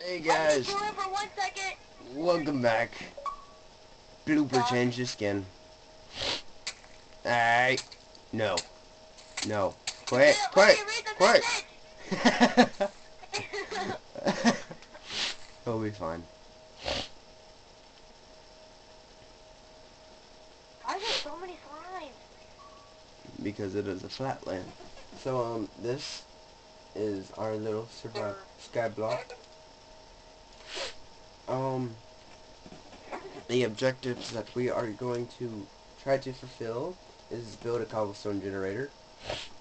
Hey guys, for one second. welcome back. Blooper change the skin. Alright. No. No. Quiet, Yeah, quiet, okay, read the quiet. message. He'll be fine. Why are so many slimes? Because it is a flat land. So, um, this is our little survival sky block. Um, the objectives that we are going to try to fulfill is build a cobblestone generator,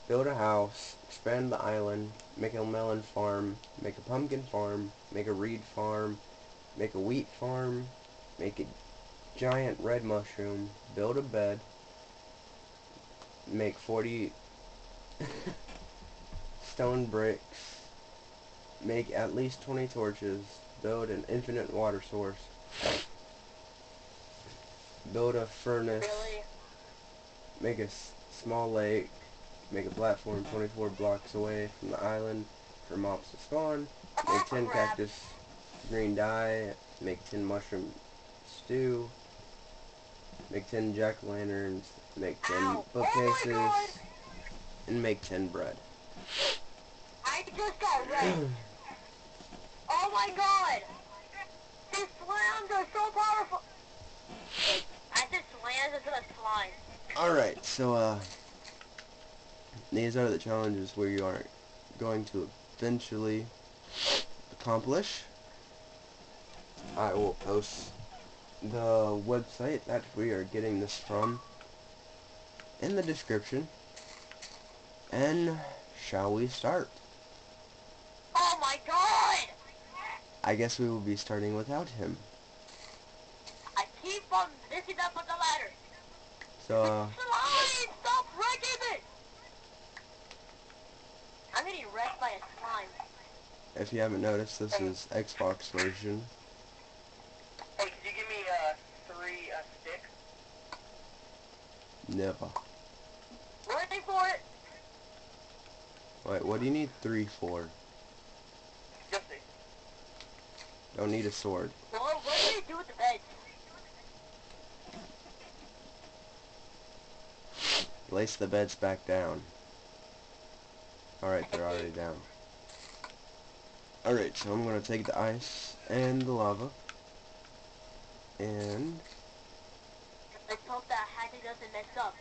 build a house, expand the island, make a melon farm, make a pumpkin farm, make a reed farm, make a wheat farm, make a giant red mushroom, build a bed, make 40 stone bricks, make at least 20 torches, build an infinite water source, build a furnace, Really? make a s- small lake, make a platform 24 blocks away from the island for mobs to spawn, make 10 cactus green dye, make 10 mushroom stew, make 10 jack-o'-lanterns, make 10 Ow. Oh bookcases, God. and make 10 bread. I just got. oh my god! These slams are so powerful! I said slams instead of slime. Alright, so, uh, these are the challenges we are going to eventually accomplish. I will post the website that we are getting this from in the description. And shall we start? Oh my god! I guess we will be starting without him. I keep on messing up with the ladder. So, uh, Slime! Stop wrecking it! I'm getting wrecked by a slime. if you haven't noticed, this is Xbox version. Hey, could you give me uh three uh, sticks? Never. Waiting for it! Wait, what do you need three for? Just six. Don't need a sword. Well, what do you do with the beds? Lace the beds back down. Alright, they're already down. Alright, so I'm gonna take the ice and the lava. And Let's hope that hacking doesn't mess up.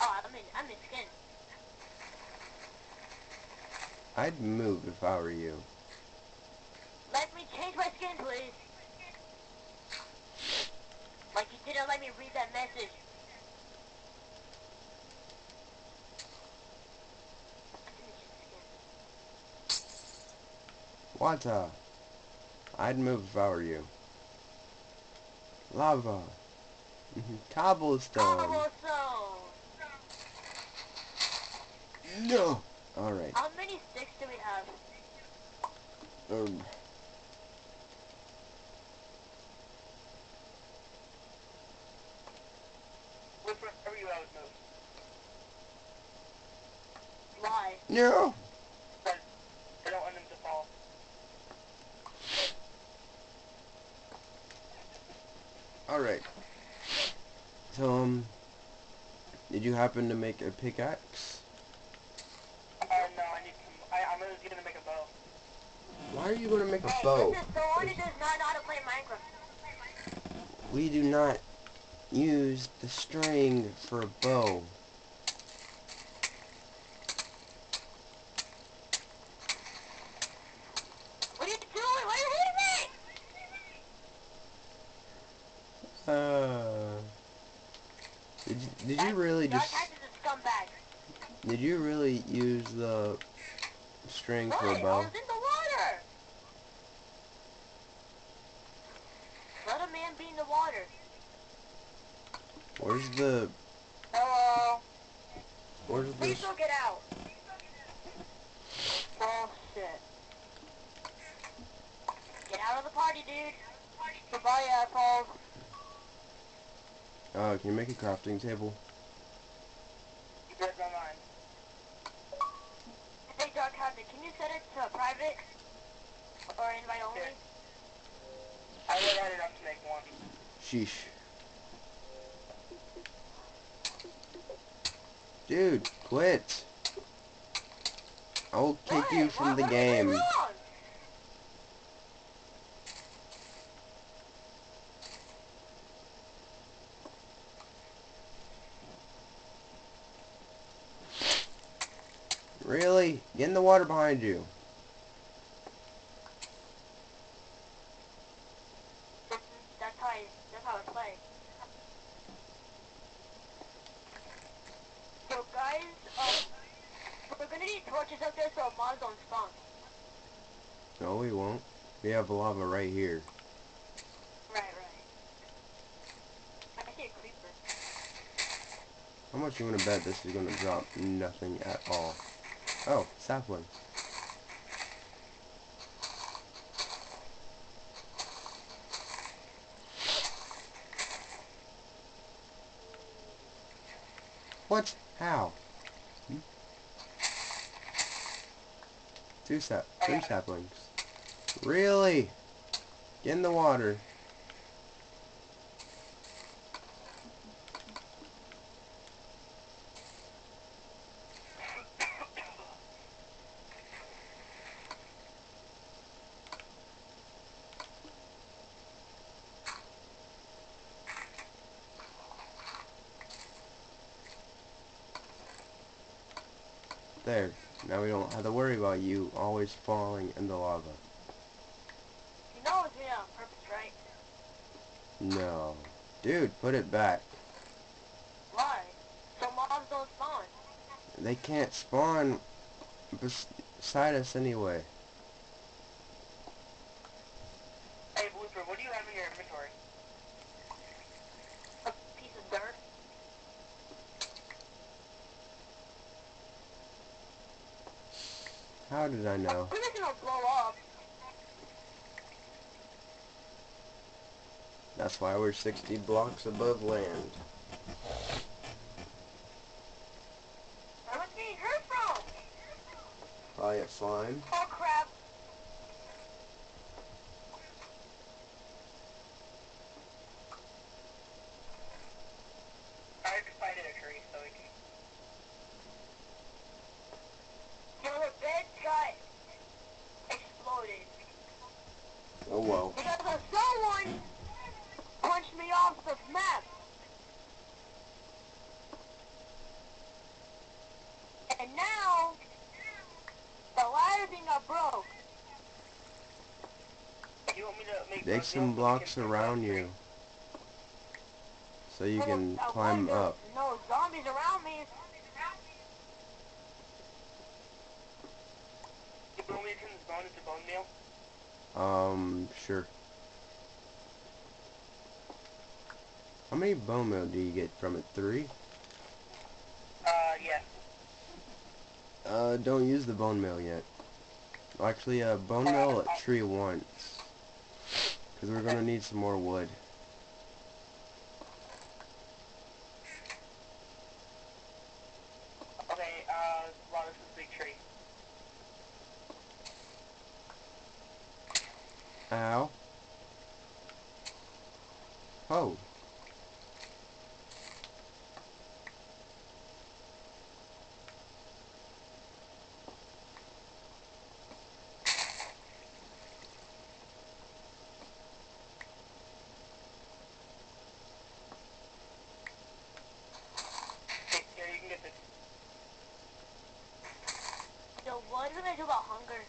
Oh, I'm in, I'm in skin. I'd move if I were you. Let me change my skin, please. Like you didn't let me read that message. Water. I'd move if I were you. Lava. Mm-hmm. Cobblestone. Cobblestone. No. Alright. How many sticks do we have? Um, Which one? Wherever you out move. Why? no. I don't want them to fall. Alright. So, um, did you happen to make a pickaxe? Uh, no, I need some. I, I'm just gonna make a bow. Why are you going to make a Hey, bow? this is does not know how to play Minecraft. We do not use the string for a bow. What are you doing? Why are you hitting me? Uh, did you, did you really just guy's a did you really use the string for a What? I bow? was in the water. Let a man be in the water. Where's the Hello. where's the Please don't get out. Oh shit. Get out of the party, dude. Goodbye, assholes. Oh, can you make a crafting table? You read my mind. Hey, Dark can you set it to private? Or invite only? Sure. I would add it up to make one. Sheesh. Dude, quit. I will kick you from the what am I doing game. Really? Get in the water behind you. That's how I, that's how I play. So guys, um, we're gonna need torches up there so mobs don't spawn. No, we won't. We have lava right here. Right, right. I see a creeper. How much you want to bet this is going to drop nothing at all? Oh, sapling. What? How? Two sap, three saplings. Really? Get in the water. There. Now we don't have to worry about you always falling in the lava. You know it's made on purpose, right? No. Dude, put it back. Why? So mobs don't spawn. They can't spawn bes- beside us anyway. Hey, Blooper, what do you have in your inventory? A piece of dirt. How did I know? Just gonna blow up. That's why we're 60 blocks above land. Where was getting hurt from? Probably a slime. Oh crap. I just planted a tree so we can... Yo, the bed got exploded. Oh well. Because of someone punched me off the map. And now, the ladder thing got broke. You want me to make... Dig some blocks around you. So you can I climb wonder- up. No zombies around me. You want me to turn this bone into bone meal? Um, sure. How many bone meal do you get from it? Three? Uh, yeah. Uh, don't use the bone meal yet. Actually, uh, bone meal at tree once. Because we're gonna need some more wood. Okay, uh, this is a big tree. Ow. Oh. Okay, here, you can get this. So what are we gonna do about hunger?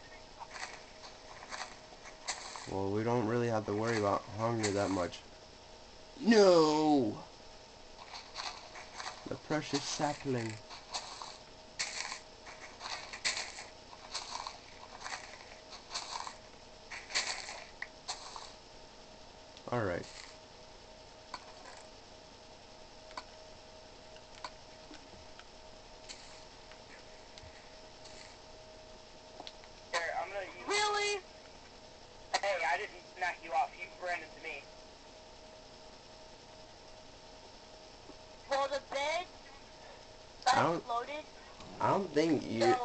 Well, we don't really have to worry about hunger that much. No! The precious sapling. Alright. Here, I'm gonna use... Really? Hey, I didn't knock you off. You ran into me. Well, the bed I got don't- exploded. I don't think you...